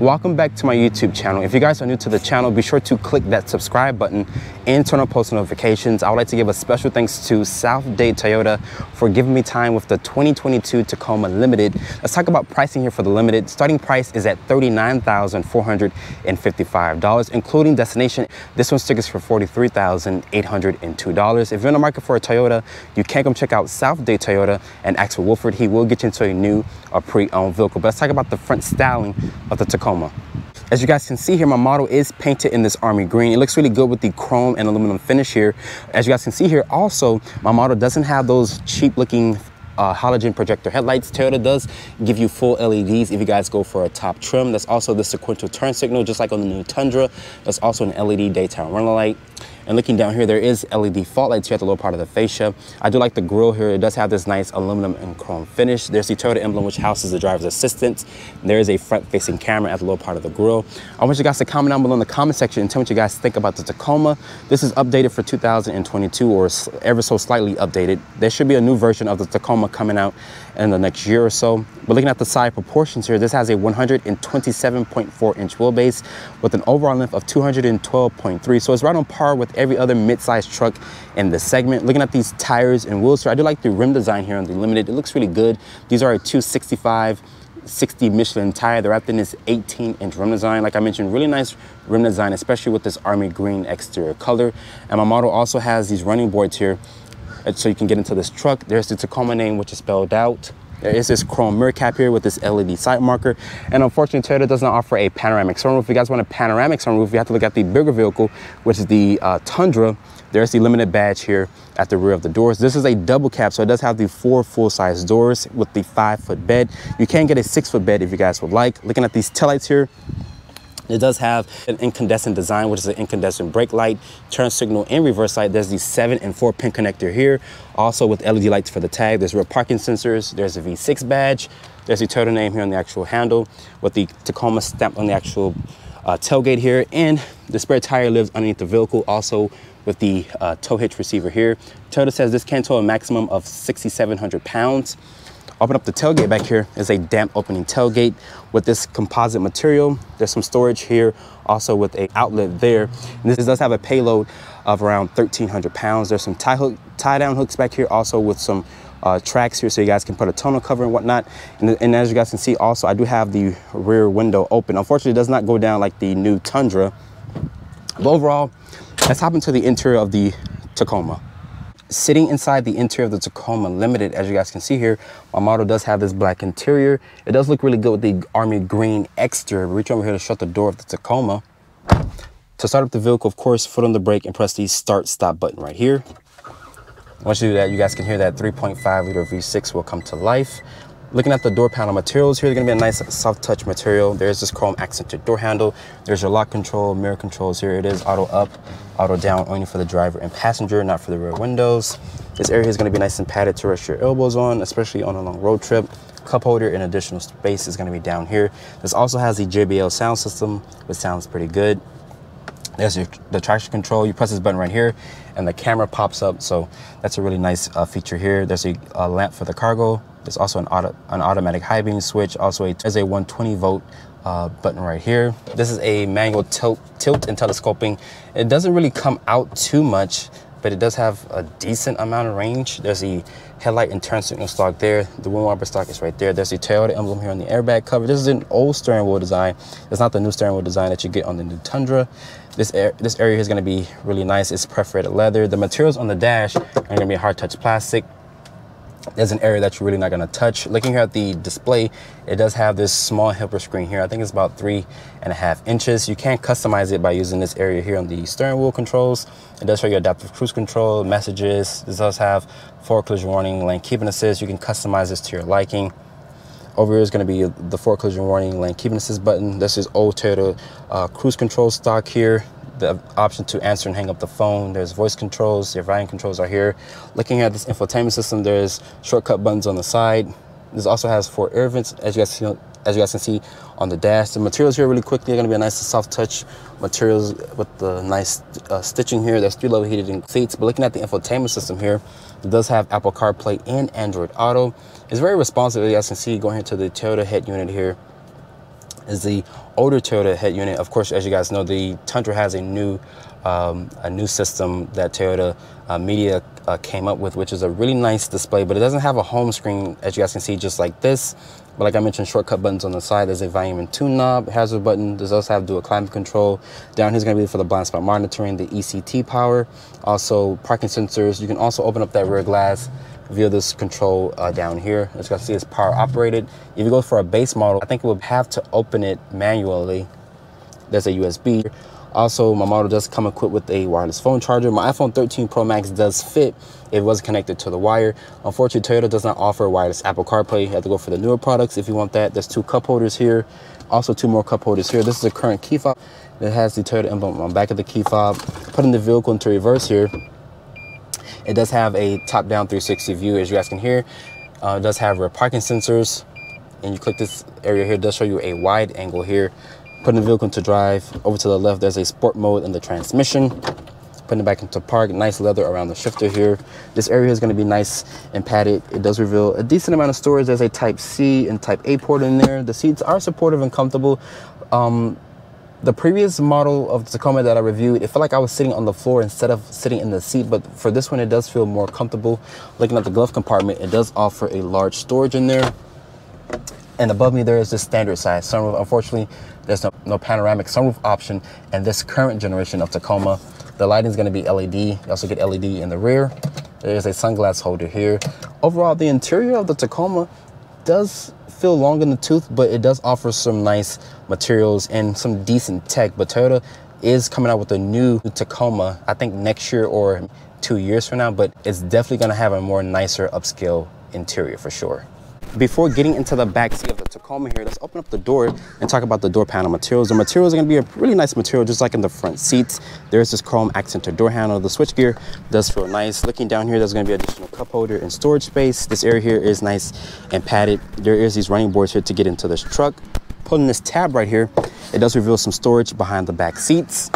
welcome back to my YouTube channel. If you guys are new to the channel, be sure to click that subscribe button and turn on post notifications. I would like to give a special thanks to South Dade Toyota for giving me time with the 2022 Tacoma Limited. Let's talk about pricing here for the Limited. Starting price is at $39,455, including destination. This one stickers for $43,802. If you're in the market for a Toyota, you can come check out South Dade Toyota and ask for Wilford. He will get you into a new or pre-owned vehicle. But let's talk about the front styling of the Tacoma. As you guys can see here, my model is painted in this army green. It looks really good with the chrome and aluminum finish here. As you guys can see here, also, my model doesn't have those cheap looking uh, halogen projector headlights. Toyota does give you full LEDs if you guys go for a top trim. That's also the sequential turn signal, just like on the new Tundra. That's also an LED daytime running light. And looking down here, there is LED fog lights here at the lower part of the fascia. I do like the grille here. It does have this nice aluminum and chrome finish. There's the Toyota emblem, which houses the driver's assistant. There is a front-facing camera at the lower part of the grille. I want you guys to comment down below in the comment section and tell me what you guys think about the Tacoma. This is updated for 2022 or ever so slightly updated. There should be a new version of the Tacoma coming out in the next year or so. But looking at the side proportions here, this has a 127.4 inch wheelbase with an overall length of 212.3. So it's right on par with every other mid-sized truck in the segment. Looking at these tires and wheels here, I do like the rim design here on the Limited. It looks really good. These are a 265 60 Michelin tire. They're wrapped in this 18 inch rim design. Like I mentioned, really nice rim design, especially with this army green exterior color. And my model also has these running boards here uh, so you can get into this truck. There's the Tacoma name, which is spelled out. There is this chrome mirror cap here with this LED sight marker. And unfortunately, Toyota does not offer a panoramic sunroof. If you guys want a panoramic sunroof, you have to look at the bigger vehicle, which is the uh, Tundra. There's the limited badge here at the rear of the doors. This is a double cab, so it does have the four full-size doors with the five-foot bed. You can get a six-foot bed if you guys would like. Looking at these taillights here, it does have an incandescent design, which is an incandescent brake light, turn signal, and reverse light. There's the seven and four pin connector here. Also with LED lights for the tag. There's rear parking sensors. There's a V6 badge. There's the Toyota name here on the actual handle with the Tacoma stamp on the actual uh, tailgate here. And the spare tire lives underneath the vehicle also with the uh, tow hitch receiver here. Toyota says this can tow a maximum of 6,700 pounds. Open up the tailgate back here is a damp opening tailgate with this composite material. There's some storage here also with a outlet there. And this does have a payload of around 1,300 pounds. There's some tie, hook, tie down hooks back here also with some uh, tracks here so you guys can put a tonneau cover and whatnot. And, and, as you guys can see also, I do have the rear window open. Unfortunately, it does not go down like the new Tundra. But overall, let's hop into the interior of the Tacoma. Sitting inside the interior of the Tacoma Limited, as you guys can see here, my model does have this black interior. It does look really good with the army green exterior. Reach over here to shut the door of the Tacoma. To start up the vehicle, of course, foot on the brake and press the start stop button right here. Once you do that, you guys can hear that 3.5 liter V6 will come to life. Looking at the door panel materials here, they're gonna be a nice soft touch material. There's this chrome accented door handle. There's your lock control, mirror controls here. It is auto up, auto down, only for the driver and passenger, not for the rear windows. This area is gonna be nice and padded to rest your elbows on, especially on a long road trip. Cup holder and additional space is gonna be down here. This also has the JBL sound system, which sounds pretty good. There's your, the traction control. You press this button right here and the camera pops up. So that's a really nice uh, feature here. There's a, a lamp for the cargo there's also an, auto, an automatic high beam switch. Also, a, there's a 120 volt uh, button right here. This is a manual tilt, tilt and telescoping. It doesn't really come out too much, but it does have a decent amount of range. There's the headlight and turn signal stock there. The wind wiper stock is right there. There's the Toyota emblem here on the airbag cover. This is an old steering wheel design. It's not the new steering wheel design that you get on the new Tundra. This, air, this area is gonna be really nice. It's perforated leather. The materials on the dash are gonna be hard touch plastic there's an area that you're really not going to touch. Looking here at the display, it does have this small helper screen here. I think it's about three and a half inches. You can customize it by using this area here on the steering wheel controls. It does show you adaptive cruise control, messages. This does have collision warning, lane keeping assist. You can customize this to your liking. Over here is going to be the collision warning, lane keeping assist button. This is old Toyota uh, cruise control stock here the option to answer and hang up the phone. There's voice controls, your volume controls are here. Looking at this infotainment system, there's shortcut buttons on the side. This also has four air vents, as you guys see, as you guys can see on the dash. The materials here really quickly are gonna be a nice soft touch materials with the nice uh, stitching here. There's three level heated seats, but looking at the infotainment system here, it does have Apple CarPlay and Android Auto. It's very responsive, as you guys can see going into the Toyota head unit here is the older Toyota head unit. Of course, as you guys know, the Tundra has a new um, a new system that Toyota uh, Media uh, came up with, which is a really nice display, but it doesn't have a home screen, as you guys can see, just like this. But like I mentioned, shortcut buttons on the side. There's a volume and tune knob, hazard button. There's also have dual climate control. Down here is going to be for the blind spot monitoring, the ECT power, also parking sensors. You can also open up that rear glass via this control uh, down here. As you can see, it's power operated. If you go for a base model, I think we would have to open it manually. There's a USB. Also, my model does come equipped with a wireless phone charger. My iPhone 13 Pro Max does fit it was connected to the wire. Unfortunately, Toyota does not offer wireless Apple CarPlay. You have to go for the newer products if you want that. There's two cup holders here. Also, two more cup holders here. This is a current key fob that has the Toyota emblem on the back of the key fob. Putting the vehicle into reverse here. It does have a top-down 360 view, as you guys can hear. Uh, it does have rear parking sensors. And you click this area here, it does show you a wide angle here Putting the vehicle into drive. Over to the left, there's a sport mode in the transmission. Putting it back into park. Nice leather around the shifter here. This area is going to be nice and padded. It does reveal a decent amount of storage. There's a Type C and Type A port in there. The seats are supportive and comfortable. Um, the previous model of Tacoma that I reviewed, it felt like I was sitting on the floor instead of sitting in the seat. But for this one, it does feel more comfortable. Looking at the glove compartment, it does offer a large storage in there. And above me, there is the standard size sunroof. Unfortunately, there's no, no panoramic sunroof option in this current generation of Tacoma. The lighting is going to be LED. You also get LED in the rear. There is a sunglass holder here. Overall, the interior of the Tacoma does feel long in the tooth, but it does offer some nice materials and some decent tech. But Toyota is coming out with a new Tacoma, I think next year or two years from now, but it's definitely going to have a more nicer upscale interior for sure. Before getting into the back seat of the Tacoma here, let's open up the door and talk about the door panel materials. The materials are gonna be a really nice material, just like in the front seats. There's this chrome accented door handle. The switchgear does feel nice. Looking down here, there's gonna be additional cup holder and storage space. This area here is nice and padded. There is these running boards here to get into this truck. Pulling this tab right here, it does reveal some storage behind the back seats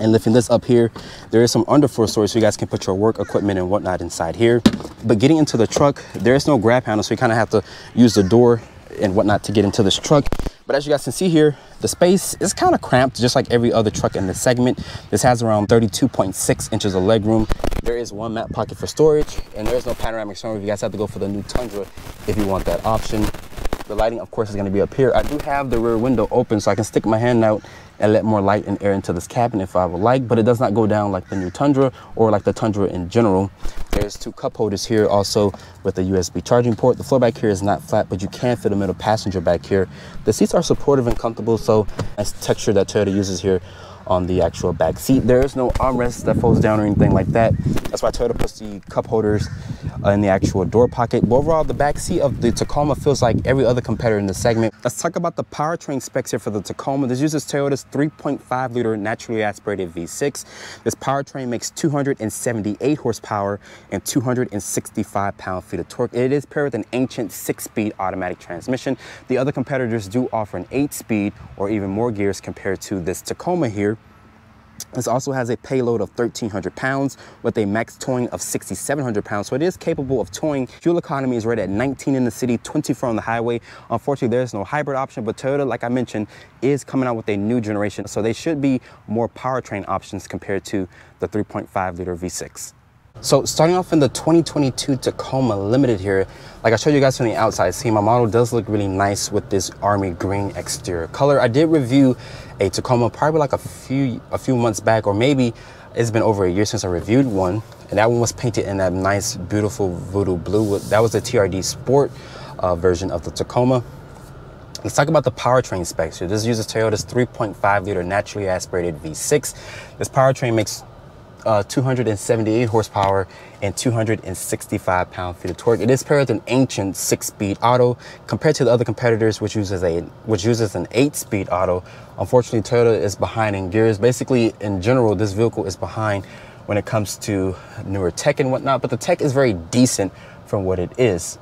and lifting this up here there is some underfloor storage so you guys can put your work equipment and whatnot inside here. But getting into the truck there is no grab handle so you kind of have to use the door and whatnot to get into this truck. But as you guys can see here the space is kind of cramped just like every other truck in this segment. This has around 32.6 inches of leg room. There is one mat pocket for storage and there is no panoramic sunroof you guys have to go for the new tundra if you want that option. The lighting, of course, is going to be up here. I do have the rear window open so I can stick my hand out and let more light and air into this cabin if I would like, but it does not go down like the new Tundra or like the Tundra in general. There's two cup holders here also with a USB charging port. The floor back here is not flat, but you can fit a middle passenger back here. The seats are supportive and comfortable, so nice texture that Toyota uses here on the actual back seat. There is no armrest that folds down or anything like that. That's why Toyota puts the cup holders uh, in the actual door pocket. But overall, the back seat of the Tacoma feels like every other competitor in the segment. Let's talk about the powertrain specs here for the Tacoma. This uses Toyota's 3.5 liter naturally aspirated V6. This powertrain makes 278 horsepower and 265 pound-feet of torque. It is paired with an ancient six-speed automatic transmission. The other competitors do offer an eight-speed or even more gears compared to this Tacoma here. This also has a payload of 1,300 pounds with a max towing of 6,700 pounds. So it is capable of towing. Fuel economy is rated at 19 in the city, 24 on the highway. Unfortunately, there's no hybrid option, but Toyota, like I mentioned, is coming out with a new generation. So they should be more powertrain options compared to the 3.5 liter V6. So starting off in the 2022 Tacoma Limited here, like I showed you guys from the outside, see my model does look really nice with this army green exterior color. I did review a Tacoma probably like a few a few months back or maybe it's been over a year since I reviewed one and that one was painted in that nice beautiful voodoo blue. That was the TRD Sport uh, version of the Tacoma. Let's talk about the powertrain specs here. This uses Toyota's 3.5 liter naturally aspirated V6. This powertrain makes uh, 278 horsepower and 265 pound-feet of torque. It is paired with an ancient six-speed auto compared to the other competitors, which uses a which uses an eight-speed auto. Unfortunately, Toyota is behind in gears. Basically, in general, this vehicle is behind when it comes to newer tech and whatnot. But the tech is very decent from what it is.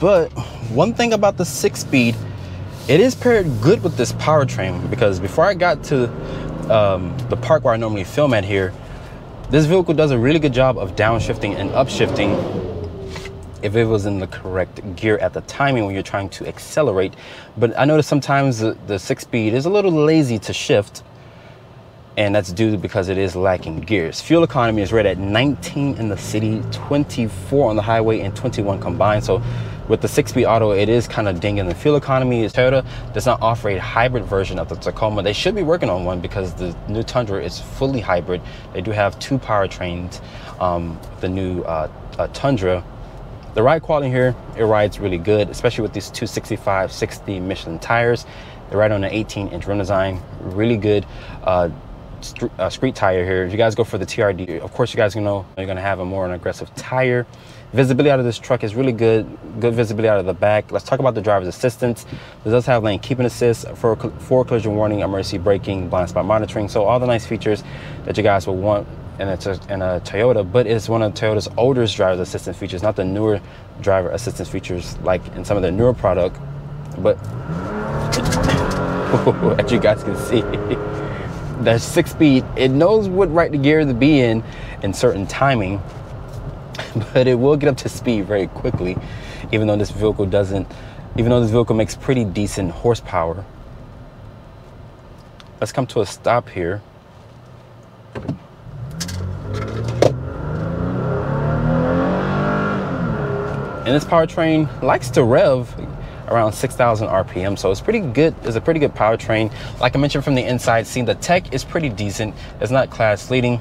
But one thing about the six-speed, it is paired good with this powertrain because before I got to um, the park where I normally film at here, this vehicle does a really good job of downshifting and upshifting if it was in the correct gear at the timing when you're trying to accelerate. But I noticed sometimes the, the six speed is a little lazy to shift and that's due because it is lacking gears. Fuel economy is rated at 19 in the city, 24 on the highway, and 21 combined. So with the six-speed auto, it is kind of dinging the fuel economy. Toyota does not offer a hybrid version of the Tacoma. They should be working on one because the new Tundra is fully hybrid. They do have two powertrains, um, the new uh, uh, Tundra. The ride quality here, it rides really good, especially with these 265 60 Michelin tires. They ride on an 18 inch rim design, really good. Uh, uh, street tire here. If you guys go for the TRD, of course you guys know you're gonna have a more an aggressive tire. Visibility out of this truck is really good. Good visibility out of the back. Let's talk about the driver's assistance. This does have lane keeping assist, for, for collision warning, emergency braking, blind spot monitoring. So all the nice features that you guys will want in a, in a Toyota, but it's one of Toyota's oldest driver assistance features, not the newer driver assistance features like in some of the newer product. But as you guys can see, that six speed, it knows what right gear to be in in certain timing, but it will get up to speed very quickly, even though this vehicle doesn't, even though this vehicle makes pretty decent horsepower. Let's come to a stop here. And this powertrain likes to rev around 6,000 RPM. So it's pretty good. It's a pretty good powertrain. Like I mentioned from the inside, seeing the tech is pretty decent. It's not class leading,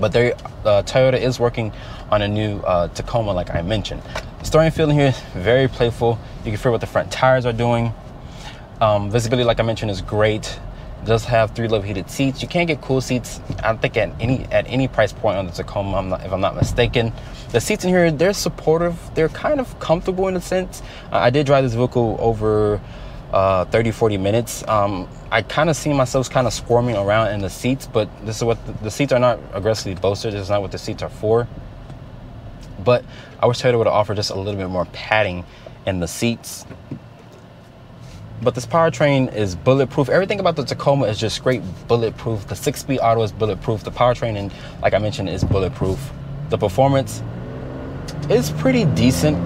but they, uh, Toyota is working on a new uh, Tacoma, like I mentioned. The steering feel in here is very playful. You can feel what the front tires are doing. Um, visibility, like I mentioned, is great does have three level heated seats. You can't get cool seats, I think at any at any price point on the Tacoma, I'm not, if I'm not mistaken. The seats in here, they're supportive. They're kind of comfortable in a sense. I did drive this vehicle over uh, 30, 40 minutes. Um, I kind of see myself kind of squirming around in the seats, but this is what the, the seats are not aggressively bolstered. This is not what the seats are for. But I wish Toyota would offer just a little bit more padding in the seats but this powertrain is bulletproof. Everything about the Tacoma is just great bulletproof. The six-speed auto is bulletproof. The powertrain, and like I mentioned, is bulletproof. The performance is pretty decent,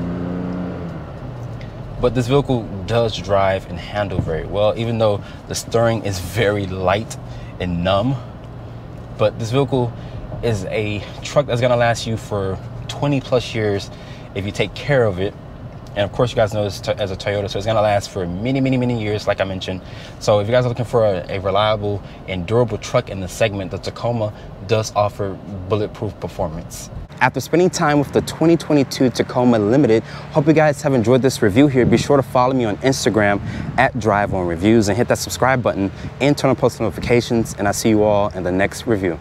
but this vehicle does drive and handle very well, even though the steering is very light and numb. But this vehicle is a truck that's gonna last you for 20 plus years if you take care of it and of course, you guys know this as a Toyota, so it's gonna last for many, many, many years, like I mentioned. So if you guys are looking for a, a reliable and durable truck in the segment, the Tacoma does offer bulletproof performance. After spending time with the 2022 Tacoma Limited, hope you guys have enjoyed this review here. Be sure to follow me on Instagram at Drive On Reviews and hit that subscribe button and turn on post notifications. And I'll see you all in the next review.